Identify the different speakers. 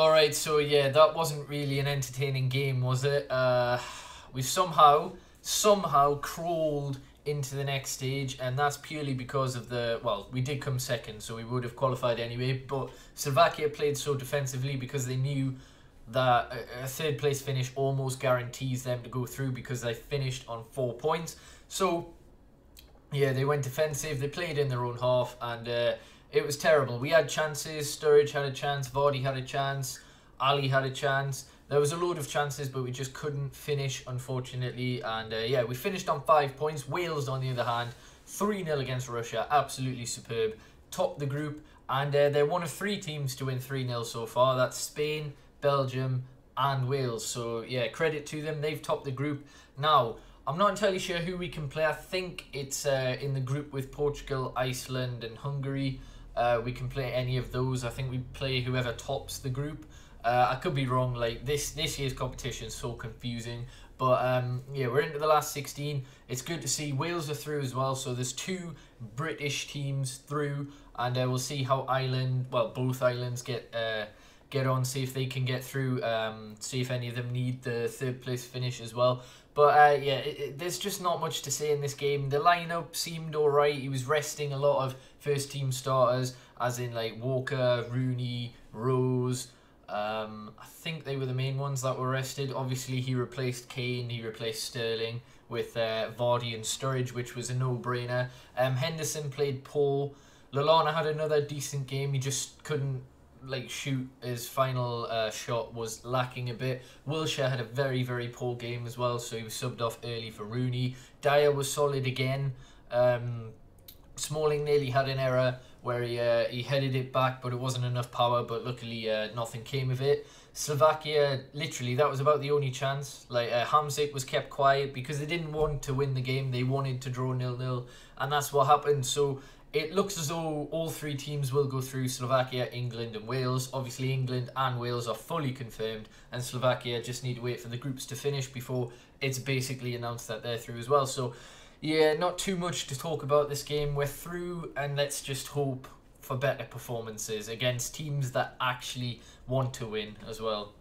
Speaker 1: All right, so yeah, that wasn't really an entertaining game, was it? Uh, we somehow, somehow crawled into the next stage, and that's purely because of the well, we did come second, so we would have qualified anyway. But Slovakia played so defensively because they knew that a, a third place finish almost guarantees them to go through because they finished on four points. So yeah, they went defensive. They played in their own half, and uh, it was terrible. We had chances. Sturridge had a chance. Vardy had a chance. Alli had a chance. There was a load of chances, but we just couldn't finish, unfortunately. And uh, yeah, we finished on five points. Wales, on the other hand, 3 0 against Russia. Absolutely superb. Top the group. And uh, they're one of three teams to win 3 0 so far. That's Spain, Belgium, and Wales. So yeah, credit to them. They've topped the group. Now, I'm not entirely sure who we can play. I think it's uh, in the group with Portugal, Iceland, and Hungary. Uh, we can play any of those. I think we play whoever tops the group. Uh, I could be wrong. Like this, this year's competition is so confusing. But um, yeah, we're into the last 16. It's good to see Wales are through as well. So there's two British teams through, and uh, we'll see how Ireland, well, both islands get uh, get on. See if they can get through. Um, see if any of them need the third place finish as well. But uh, yeah, it, it, there's just not much to say in this game. The lineup seemed alright. He was resting a lot of first team starters, as in like Walker, Rooney, Rose. Um, I think they were the main ones that were rested. Obviously, he replaced Kane, he replaced Sterling with uh, Vardy and Sturridge, which was a no-brainer. Um, Henderson played Paul. Lallana had another decent game. He just couldn't like shoot his final uh, shot was lacking a bit. Wilshere had a very very poor game as well, so he was subbed off early for Rooney. Dier was solid again. Um, Smalling nearly had an error where he uh, he headed it back, but it wasn't enough power. But luckily, uh, nothing came of it. Slovakia, literally, that was about the only chance. Like uh, Hamsik was kept quiet because they didn't want to win the game; they wanted to draw nil nil, and that's what happened. So it looks as though all three teams will go through Slovakia, England, and Wales. Obviously, England and Wales are fully confirmed, and Slovakia just need to wait for the groups to finish before it's basically announced that they're through as well. So, yeah, not too much to talk about this game. We're through, and let's just hope for better performances against teams that actually want to win as well.